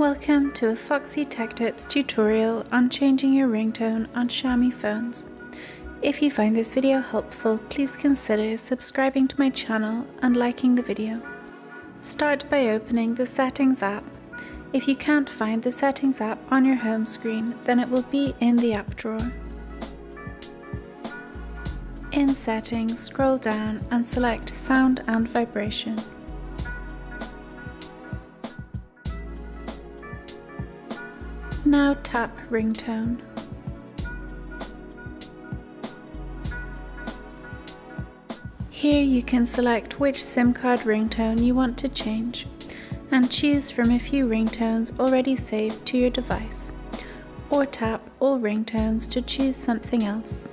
Welcome to a Foxy Tech Tips tutorial on changing your ringtone on Xiaomi phones. If you find this video helpful, please consider subscribing to my channel and liking the video. Start by opening the Settings app. If you can't find the Settings app on your home screen, then it will be in the app drawer. In Settings, scroll down and select Sound and Vibration. Now tap ringtone. Here you can select which SIM card ringtone you want to change and choose from a few ringtones already saved to your device or tap all ringtones to choose something else.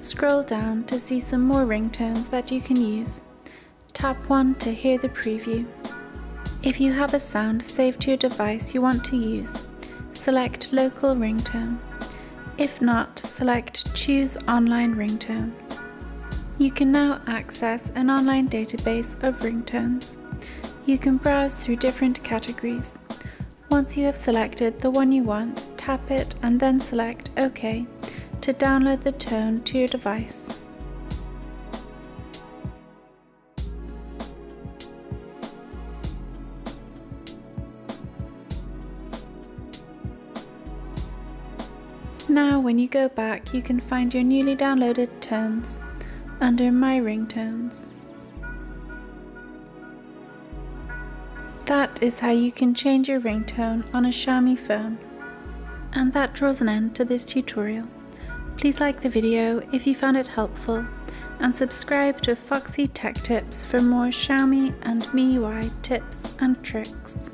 Scroll down to see some more ringtones that you can use. Tap one to hear the preview. If you have a sound saved to your device you want to use, select Local Ringtone. If not, select Choose Online Ringtone. You can now access an online database of ringtones. You can browse through different categories. Once you have selected the one you want, tap it and then select OK to download the tone to your device. Now when you go back you can find your newly downloaded tones under My Ringtones. That is how you can change your ringtone on a Xiaomi phone. And that draws an end to this tutorial. Please like the video if you found it helpful and subscribe to Foxy Tech Tips for more Xiaomi and MIUI tips and tricks.